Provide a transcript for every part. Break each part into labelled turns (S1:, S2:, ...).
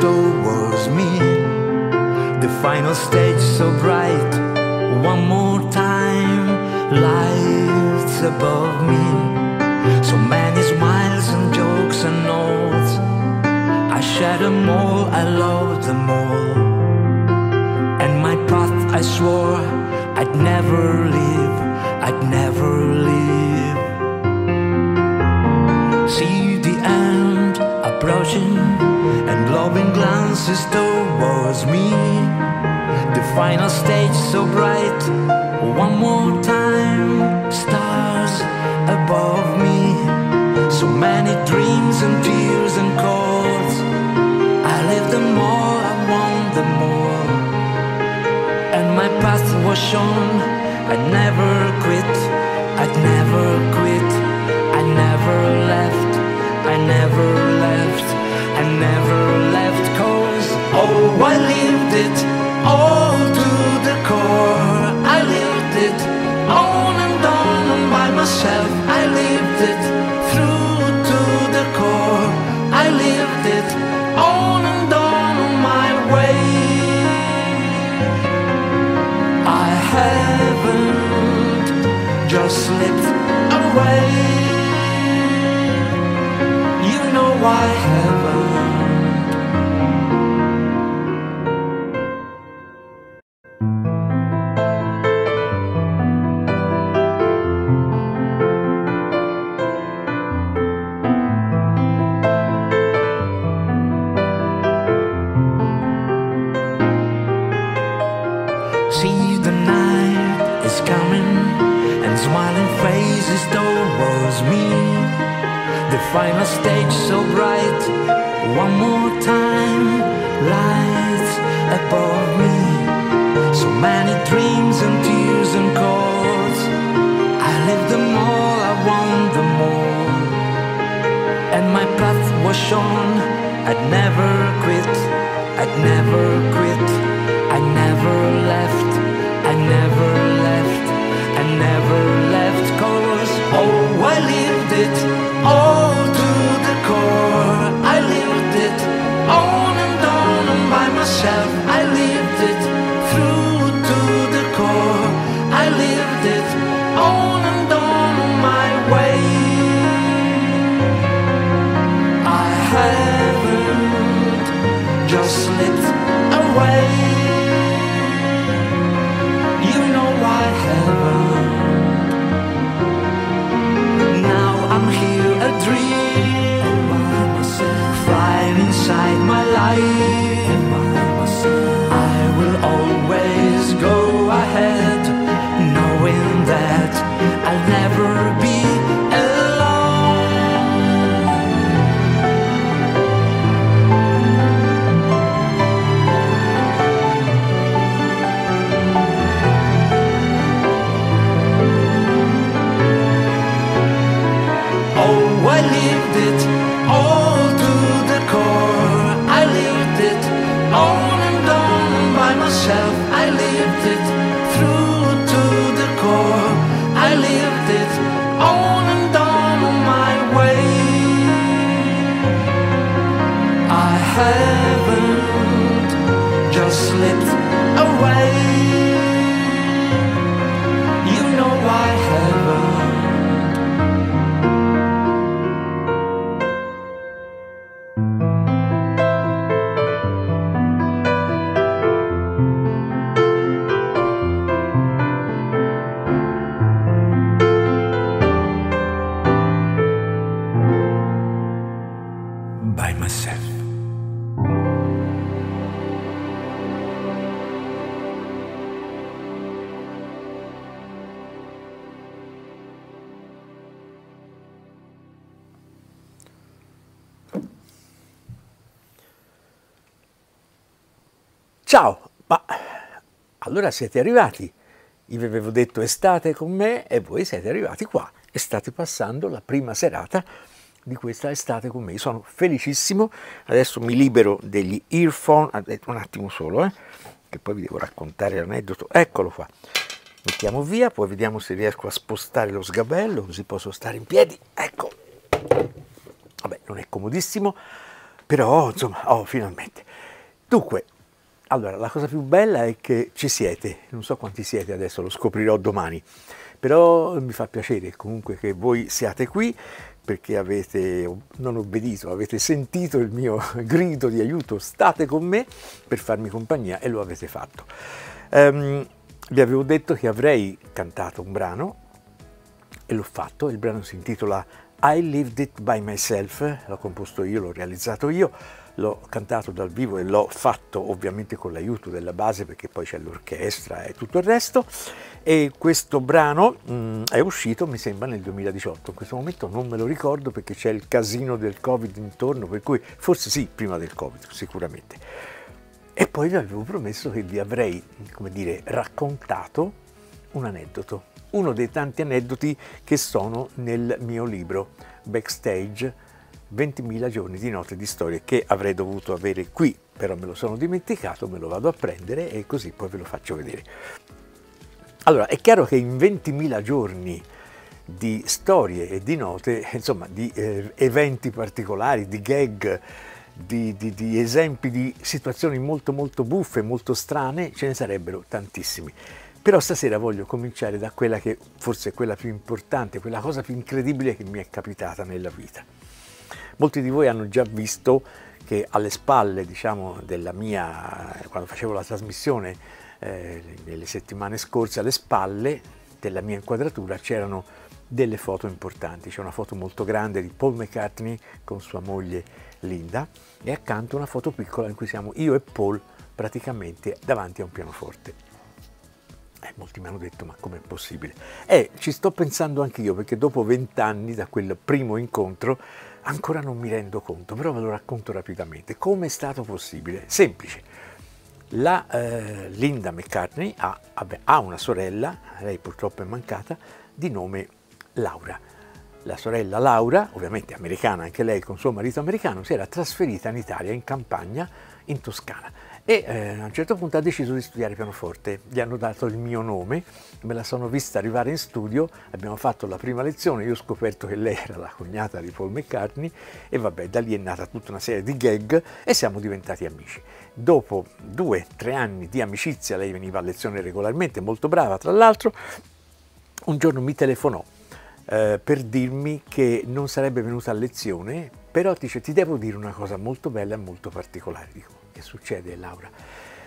S1: towards me. The final stage so bright, one more time, lights above me. So many smiles and jokes and notes. I share them all, I love them all. And my path I swore I'd never leave, I'd never leave. See the end approaching glances towards me. The final stage so bright, one more time, stars above me. So many dreams and tears and calls. I live them all, I want them all. And my path was shown, I'd never quit, it all to the core. I lived it on and on and by myself. I lived it final stage so bright, one more time, lights above me. So many dreams and
S2: only ma allora siete arrivati. Io vi avevo detto estate con me e voi siete arrivati qua e state passando la prima serata di questa estate con me. Io sono felicissimo, adesso mi libero degli earphone, Ah, un attimo solo, eh, che poi vi devo raccontare l'aneddoto. Eccolo qua. Mettiamo via, poi vediamo se riesco a spostare lo sgabello, così posso stare in piedi. Ecco, è comodissimo, però insomma, oh, finalmente. Dunque, allora, la cosa più bella è che ci siete, non so quanti siete adesso, lo scoprirò domani, però mi fa piacere comunque che voi siate qui perché avete non obbedito, avete sentito il mio grido di aiuto, state con me per farmi compagnia e lo avete fatto. Um, vi avevo detto che avrei cantato un brano e l'ho fatto, il brano si intitola I Lived It By Myself, l'ho composto io, l'ho realizzato io, l'ho cantato dal vivo e l'ho fatto ovviamente con l'aiuto della base perché poi c'è l'orchestra e tutto il resto. E questo brano mh, mm, è uscito mi sembra nel 2018, in questo momento non me lo ricordo perché c'è il casino del covid intorno per cui forse sì prima del covid sicuramente. E poi vi avevo promesso che vi avrei come dire raccontato un aneddoto. Uno dei tanti aneddoti che sono nel mio libro Backstage 20.000 giorni di note di storie che avrei dovuto avere qui, però me lo sono dimenticato, me lo vado a prendere e così poi ve lo faccio vedere. Allora, è chiaro che in 20.000 giorni di storie e di note, insomma, di eh, eventi particolari, di gag, di, di, di, esempi di situazioni molto molto buffe, molto strane, ce ne sarebbero tantissimi. Però stasera voglio cominciare da quella che forse è quella più importante, quella cosa più incredibile che mi è capitata nella vita. Molti di voi hanno già visto che alle spalle, diciamo, della mia, quando facevo la trasmissione eh, nelle settimane scorse, alle spalle della mia inquadratura c'erano delle foto importanti. C'è una foto molto grande di Paul McCartney con sua moglie Linda e accanto una foto piccola in cui siamo io e Paul praticamente davanti a un pianoforte. Eh, molti mi hanno detto ma com'è possibile? E ci sto pensando anche io perché dopo vent'anni da quel primo incontro Ancora non mi rendo conto, però ve lo racconto rapidamente. Come è stato possibile? Semplice. La eh, Linda McCartney ha, vabbè, ha una sorella, lei purtroppo è mancata, di nome Laura. La sorella Laura, ovviamente americana anche lei con suo marito americano, si era trasferita in Italia, in campagna, in Toscana e eh, a un certo punto ha deciso di studiare pianoforte. Gli hanno dato il mio nome, me la sono vista arrivare in studio, abbiamo fatto la prima lezione, io ho scoperto che lei era la cognata di Paul McCartney e vabbè, da lì è nata tutta una serie di gag e siamo diventati amici. Dopo due, tre anni di amicizia, lei veniva a lezione regolarmente, molto brava tra l'altro, un giorno mi telefonò eh, per dirmi che non sarebbe venuta a lezione, però dice ti devo dire una cosa molto bella e molto particolare. Dico, che succede Laura?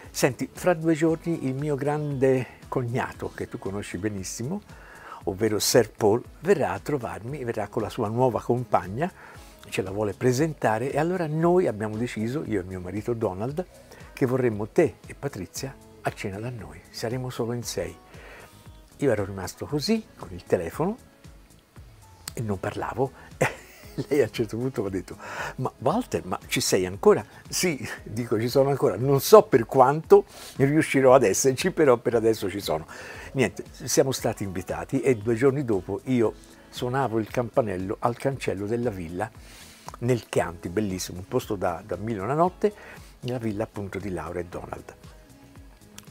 S2: Senti, fra due giorni il mio grande cognato, che tu conosci benissimo, ovvero Sir Paul, verrà a trovarmi, verrà con la sua nuova compagna, ce la vuole presentare e allora noi abbiamo deciso, io e mio marito Donald, che vorremmo te e Patrizia a cena da noi, saremo solo in sei. Io ero rimasto così, con il telefono, e non parlavo lei a un certo punto mi ha detto, ma Walter, ma ci sei ancora? Sì, dico ci sono ancora, non so per quanto riuscirò ad esserci, però per adesso ci sono. Niente, siamo stati invitati e due giorni dopo io suonavo il campanello al cancello della villa nel Chianti, bellissimo, un posto da, da mille una notte, nella villa appunto di Laura e Donald.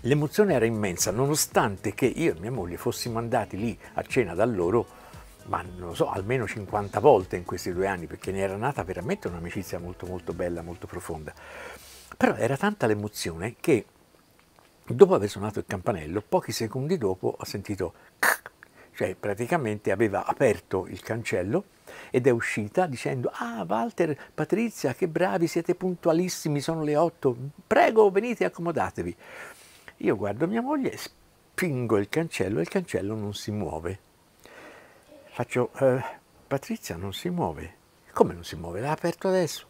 S2: L'emozione era immensa, nonostante che io e mia moglie fossimo andati lì a cena da loro ma non lo so, almeno 50 volte in questi due anni, perché ne era nata veramente un'amicizia molto molto bella, molto profonda. Però era tanta l'emozione che dopo aver suonato il campanello, pochi secondi dopo ho sentito cioè praticamente aveva aperto il cancello ed è uscita dicendo ah Walter, Patrizia, che bravi, siete puntualissimi, sono le otto, prego venite accomodatevi. Io guardo mia moglie, spingo il cancello e il cancello non si muove Faccio, eh, Patrizia non si muove. Come non si muove? L'ha aperto adesso.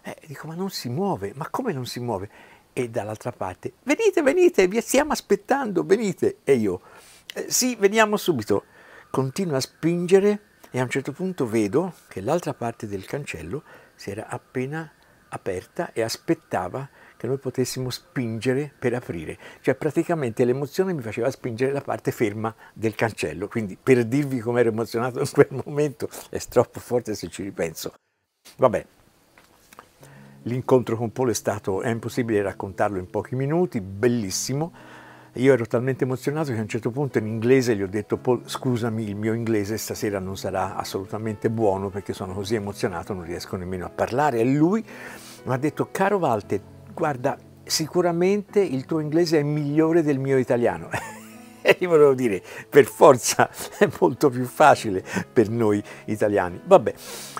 S2: Eh, dico, ma non si muove, ma come non si muove? E dall'altra parte, venite, venite, vi stiamo aspettando, venite. E io, eh, sì, veniamo subito. Continuo a spingere e a un certo punto vedo che l'altra parte del cancello si era appena aperta e aspettava che noi potessimo spingere per aprire. Cioè praticamente l'emozione mi faceva spingere la parte ferma del cancello, quindi per dirvi come ero emozionato in quel momento è troppo forte se ci ripenso. Vabbè, l'incontro con Paul è stato, è impossibile raccontarlo in pochi minuti, bellissimo. io ero talmente emozionato che a un certo punto in inglese gli ho detto Paul scusami il mio inglese stasera non sarà assolutamente buono perché sono così emozionato non riesco nemmeno a parlare e lui mi ha detto caro Walter guarda sicuramente il tuo inglese è migliore del mio italiano E io volevo dire, per forza è molto più facile per noi italiani. Vabbè,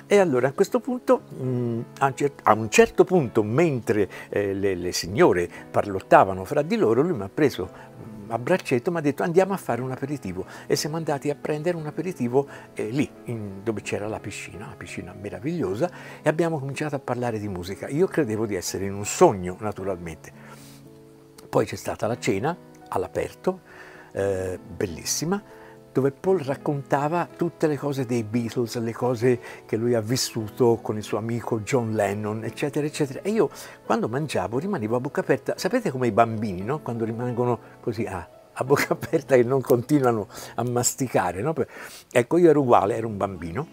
S2: e allora a questo punto, mh, a un certo punto, mentre eh, le, le signore parlottavano fra di loro, lui mi ha preso a braccetto mi ha detto andiamo a fare un aperitivo e siamo andati a prendere un aperitivo eh, lì in, dove c'era la piscina, una piscina meravigliosa e abbiamo cominciato a parlare di musica. Io credevo di essere in un sogno naturalmente. Poi c'è stata la cena all'aperto eh, bellissima, dove Paul raccontava tutte le cose dei Beatles, le cose che lui ha vissuto con il suo amico John Lennon, eccetera, eccetera. E io quando mangiavo rimanevo a bocca aperta, sapete come i bambini, no? quando rimangono così a, a bocca aperta e non continuano a masticare. No? Ecco, io ero uguale, ero un bambino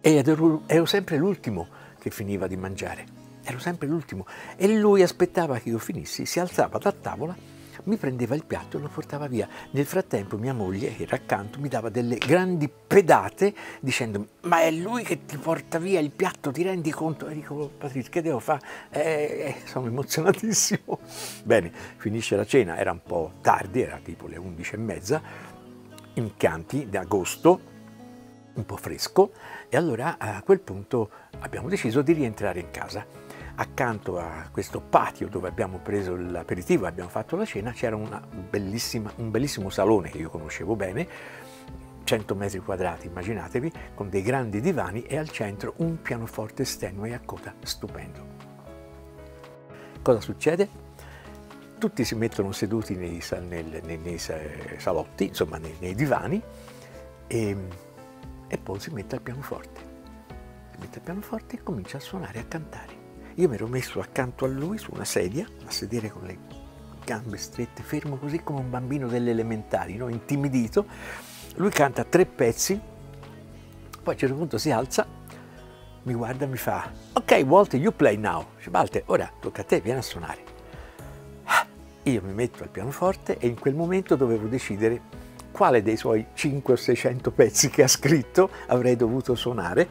S2: ed ero, ero sempre l'ultimo che finiva di mangiare. Ero sempre l'ultimo. E lui aspettava che io finissi, si alzava da tavola mi prendeva il piatto e lo portava via. Nel frattempo mia moglie, che era accanto, mi dava delle grandi pedate dicendomi ma è lui che ti porta via il piatto, ti rendi conto? E dico Patrizia che devo fare? Eh, eh, sono emozionatissimo. Bene, finisce la cena, era un po' tardi, era tipo le 11 e mezza, impianti d'agosto, un po' fresco, e allora a quel punto abbiamo deciso di rientrare in casa accanto a questo patio dove abbiamo preso l'aperitivo abbiamo fatto la cena c'era un bellissimo salone che io conoscevo bene, 100 metri quadrati, immaginatevi, con dei grandi divani e al centro un pianoforte Steinway a coda stupendo. Cosa succede? Tutti si mettono seduti nei, nei, nei, nei salotti, insomma nei, divani, e, e poi si mette al pianoforte. Si mette al pianoforte e comincia a suonare e a cantare. Io mi ero messo accanto a lui su una sedia, a sedere con le gambe strette, fermo così come un bambino delle elementari, no? intimidito. Lui canta tre pezzi, poi a un certo punto si alza, mi guarda e mi fa Ok Walter, you play now. Dice, Walter, ora tocca a te, vieni a suonare. Ah, io mi metto al pianoforte e in quel momento dovevo decidere quale dei suoi 500 o 600 pezzi che ha scritto avrei dovuto suonare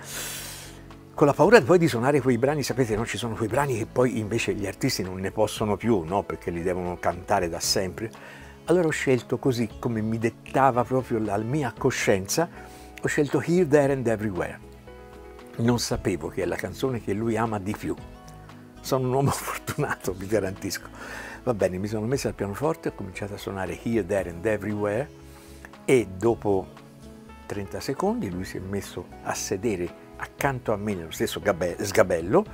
S2: con la paura poi di suonare quei brani, sapete, no? ci sono quei brani che poi invece gli artisti non ne possono più, no? perché li devono cantare da sempre. Allora ho scelto così, come mi dettava proprio la mia coscienza, ho scelto Here, There and Everywhere. Non sapevo che è la canzone che lui ama di più. Sono un uomo fortunato, vi garantisco. Va bene, mi sono messo al pianoforte, ho cominciato a suonare Here, There and Everywhere e dopo 30 secondi lui si è messo a sedere accanto a me nello stesso sgabello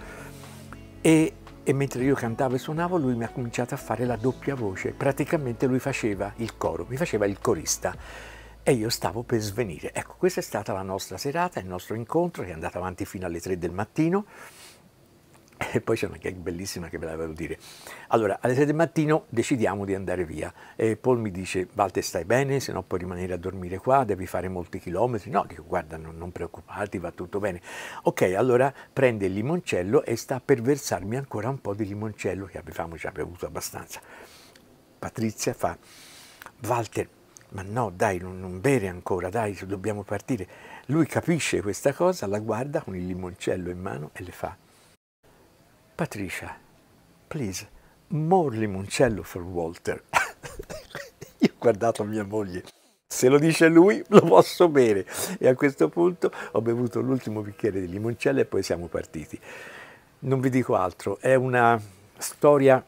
S2: e, e, mentre io cantavo e suonavo lui mi ha cominciato a fare la doppia voce, praticamente lui faceva il coro, mi faceva il corista. E io stavo per svenire. Ecco, questa è stata la nostra serata, il nostro incontro che è andato avanti fino alle 3 del mattino e poi c'è una gag bellissima che ve la devo dire. Allora, alle 6 del mattino decidiamo di andare via e Paul mi dice, Walter stai bene, se no puoi rimanere a dormire qua, devi fare molti chilometri. No, dico, guarda, non, non preoccuparti, va tutto bene. Ok, allora prende il limoncello e sta per versarmi ancora un po' di limoncello, che avevamo già bevuto abbastanza. Patrizia fa, Walter, ma no, dai, non, non bere ancora, dai, dobbiamo partire. Lui capisce questa cosa, la guarda con il limoncello in mano e le fa, Patricia, please, more limoncello for Walter. Io ho guardato mia moglie. Se lo dice lui, lo posso bere. E a questo punto ho bevuto l'ultimo bicchiere di limoncello e poi siamo partiti. Non vi dico altro, è una storia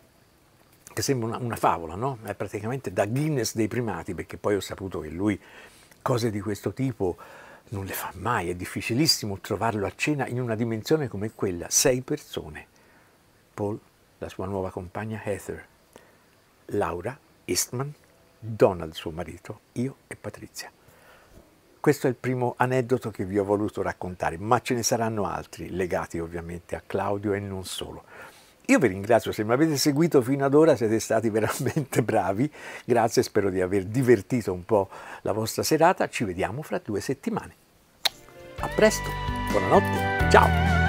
S2: che sembra una, una, favola, no? È praticamente da Guinness dei primati, perché poi ho saputo che lui cose di questo tipo non le fa mai, è difficilissimo trovarlo a cena in una dimensione come quella, sei persone. Paul, la sua nuova compagna Heather, Laura, Eastman, Donald suo marito, io e Patrizia. Questo è il primo aneddoto che vi ho voluto raccontare, ma ce ne saranno altri legati ovviamente a Claudio e non solo. Io vi ringrazio, se mi avete seguito fino ad ora siete stati veramente bravi, grazie, spero di aver divertito un po' la vostra serata, ci vediamo fra due settimane. A presto, buonanotte, ciao!